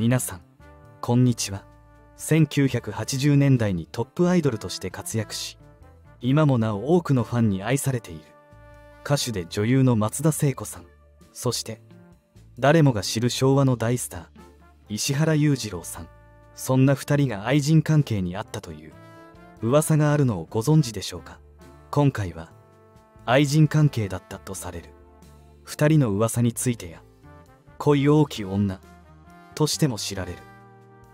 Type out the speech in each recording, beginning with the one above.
皆さんこんにちは。1980年代にトップアイドルとして活躍し今もなお多くのファンに愛されている歌手で女優の松田聖子さん。そして誰もが知る昭和の大スター石原裕次郎さん。そんな2人が愛人関係にあったという噂があるのをご存知でしょうか。今回は愛人関係だったとされる2人の噂についてや恋多き女としても知られる。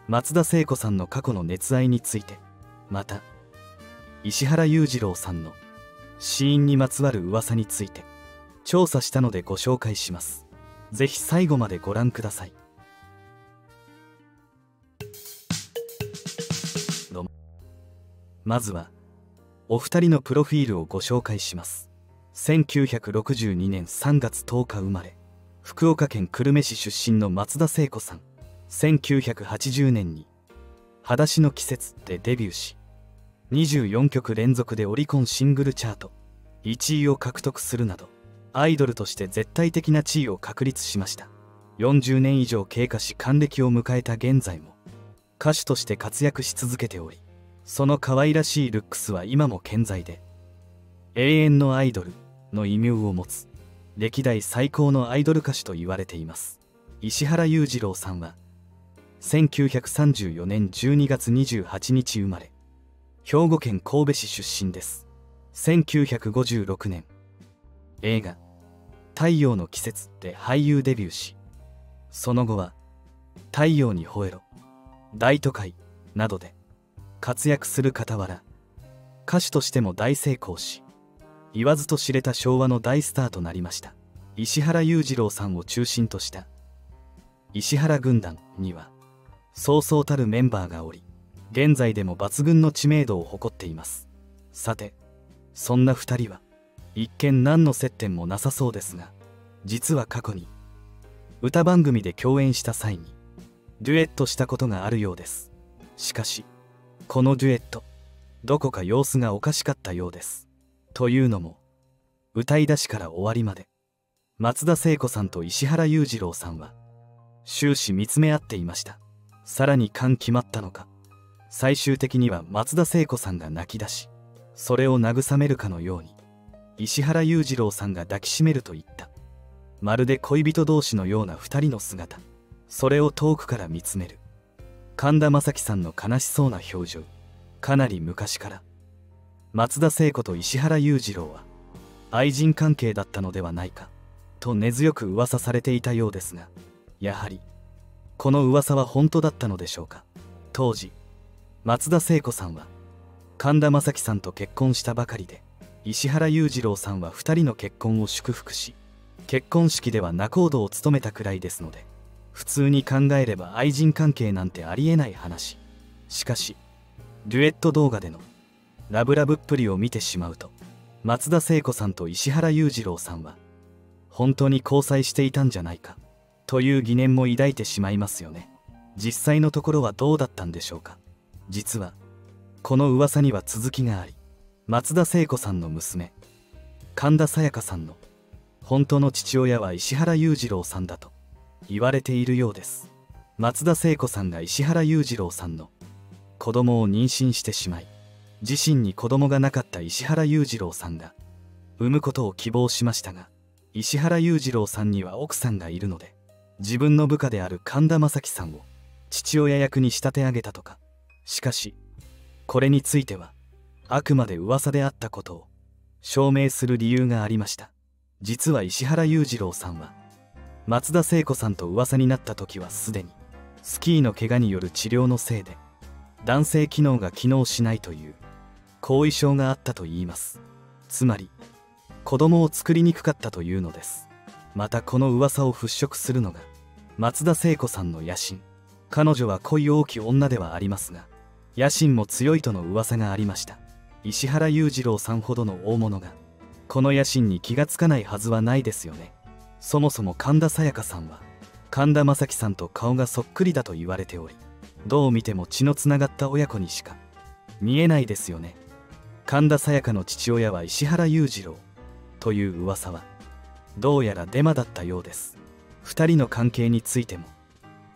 松田聖子さんの過去の熱愛についてまた石原裕次郎さんの死因にまつわる噂について調査したのでご紹介します。ぜひ最後までご覧ください。どうも。まずはお二人のプロフィールをご紹介します。1962年3月10日生まれ福岡県久留米市出身の松田聖子さん。1980年に「裸足の季節」でデビューし24曲連続でオリコンシングルチャート1位を獲得するなどアイドルとして絶対的な地位を確立しました。40年以上経過し還暦を迎えた現在も歌手として活躍し続けておりその可愛らしいルックスは今も健在で永遠のアイドルの異名を持つ歴代最高のアイドル歌手と言われています。石原裕次郎さんは1934年12月28日生まれ。兵庫県神戸市出身です。1956年。映画「太陽の季節」で俳優デビューしその後は「太陽に吠えろ」「大都会」などで活躍する傍ら歌手としても大成功し言わずと知れた昭和の大スターとなりました。石原裕次郎さんを中心とした石原軍団にはそうそうたるメンバーがおり現在でも抜群の知名度を誇っています。さてそんな2人は一見何の接点もなさそうですが実は過去に歌番組で共演した際にデュエットしたことがあるようです。しかしこのデュエットどこか様子がおかしかったようです。というのも歌い出しから終わりまで松田聖子さんと石原裕次郎さんは終始見つめ合っていました。さらに勘決まったのか。最終的には松田聖子さんが泣き出しそれを慰めるかのように石原裕次郎さんが抱きしめると言った。まるで恋人同士のような2人の姿。それを遠くから見つめる。神田正輝さんの悲しそうな表情。かなり昔から。松田聖子と石原裕次郎は愛人関係だったのではないか。と根強く噂されていたようですがやはりこの噂は本当だったのでしょうか？当時松田聖子さんは神田正輝さんと結婚したばかりで石原裕次郎さんは2人の結婚を祝福し結婚式では仲人を務めたくらいですので普通に考えれば愛人関係なんてありえない話。しかしデュエット動画でのラブラブっぷりを見てしまうと松田聖子さんと石原裕次郎さんは本当に交際していたんじゃないか。という疑念も抱いてしまいますよね。実際のところはどうだったんでしょうか。実はこの噂には続きがあり松田聖子さんの娘神田沙也加さんの本当の父親は石原裕次郎さんだと言われているようです。松田聖子さんが石原裕次郎さんの子供を妊娠してしまい自身に子供がなかった石原裕次郎さんが産むことを希望しましたが石原裕次郎さんには奥さんがいるので自分の部下である神田正輝さんを父親役に仕立て上げたとか。しかしこれについてはあくまで噂であったことを証明する理由がありました。実は石原裕次郎さんは松田聖子さんと噂になった時はすでにスキーの怪我による治療のせいで男性機能が機能しないという後遺症があったといいます。つまり子供を作りにくかったというのです。またこの噂を払拭するのが松田聖子さんの野心。彼女は恋多き女ではありますが野心も強いとの噂がありました。石原裕次郎さんほどの大物がこの野心に気がつかないはずはないですよね。そもそも神田沙也加さんは神田正輝さんと顔がそっくりだと言われておりどう見ても血のつながった親子にしか見えないですよね。神田沙也加の父親は石原裕次郎という噂はどうやらデマだったようです。2人の関係についても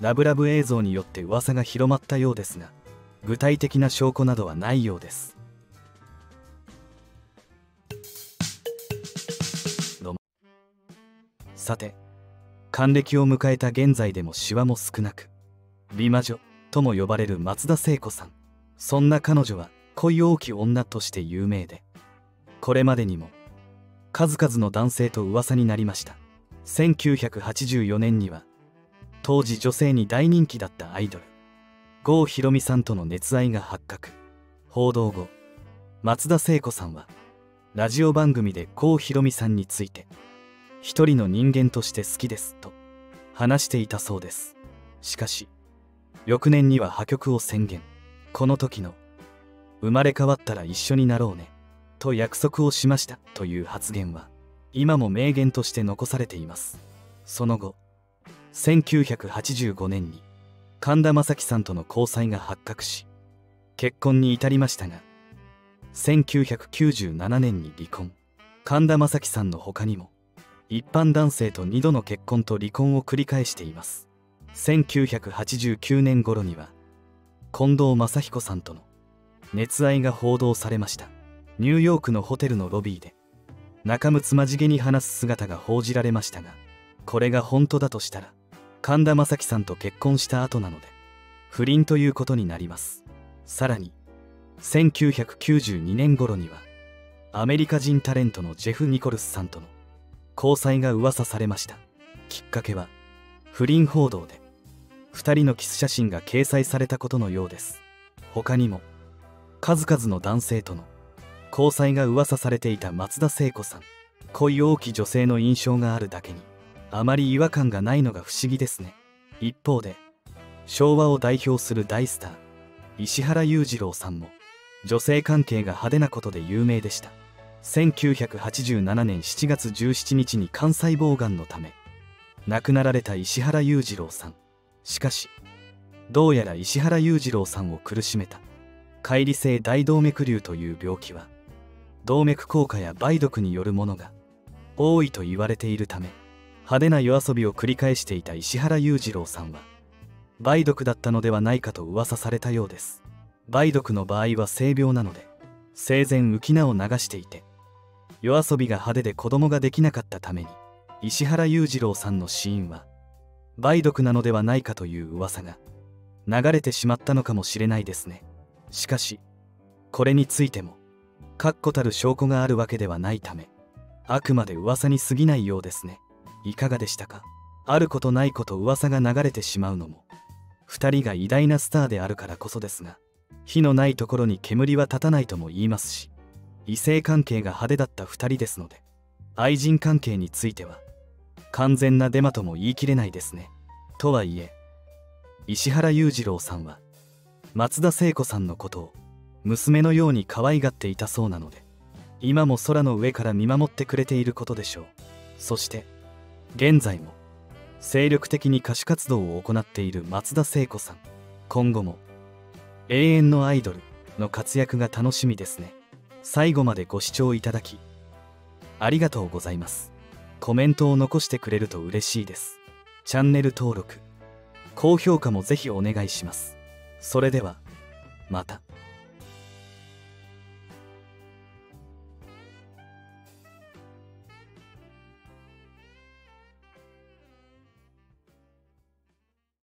ラブラブ映像によって噂が広まったようですが具体的な証拠などはないようです。さて還暦を迎えた現在でもシワも少なく美魔女とも呼ばれる松田聖子さん。そんな彼女は恋多き女として有名でこれまでにも数々の男性と噂になりました。1984年には当時女性に大人気だったアイドル郷ひろみさんとの熱愛が発覚。報道後松田聖子さんはラジオ番組で郷ひろみさんについて一人の人間として好きですと話していたそうです。しかし翌年には破局を宣言。この時の生まれ変わったら一緒になろうね。と約束をしました。という発言は今も名言として残されています。その後1985年に神田正輝さんとの交際が発覚し結婚に至りましたが1997年に離婚。神田正輝さんの他にも一般男性と2度の結婚と離婚を繰り返しています。1989年頃には近藤正彦さんとの熱愛が報道されました。ニューヨークのホテルのロビーで仲睦まじげに話す姿が報じられましたがこれが本当だとしたら神田正輝さんと結婚した後なので不倫ということになります。さらに1992年頃にはアメリカ人タレントのジェフ・ニコルスさんとの交際が噂されました。きっかけは不倫報道で2人のキス写真が掲載されたことのようです。他にも数々の男性との交際が噂されていた松田聖子さん。恋多き女性の印象があるだけにあまり違和感がないのが不思議ですね。一方で昭和を代表する大スター石原裕次郎さんも女性関係が派手なことで有名でした。1987年7月17日に肝細胞がんのため亡くなられた石原裕次郎さん。しかしどうやら石原裕次郎さんを苦しめた。解離性大動脈瘤という病気は動脈硬化や梅毒によるものが多いと言われているため派手な夜遊びを繰り返していた石原裕次郎さんは梅毒だったのではないかと噂されたようです。梅毒の場合は性病なので生前浮き名を流していて夜遊びが派手で子供ができなかったために石原裕次郎さんの死因は梅毒なのではないかという噂が流れてしまったのかもしれないですね。しかしこれについても確固たる証拠があるわけではないためあくまで噂に過ぎないようですね。いかがでしたか？あることないこと噂が流れてしまうのも2人が偉大なスターであるからこそですが火のないところに煙は立たないとも言いますし異性関係が派手だった2人ですので愛人関係については完全なデマとも言い切れないですね。とはいえ石原裕次郎さんは松田聖子さんのことを娘のように可愛がっていたそうなので今も空の上から見守ってくれていることでしょう。そして現在も精力的に歌手活動を行っている松田聖子さん今後も永遠のアイドルの活躍が楽しみですね。最後までご視聴いただきありがとうございます。コメントを残してくれると嬉しいです。チャンネル登録高評価もぜひお願いします。それではまた。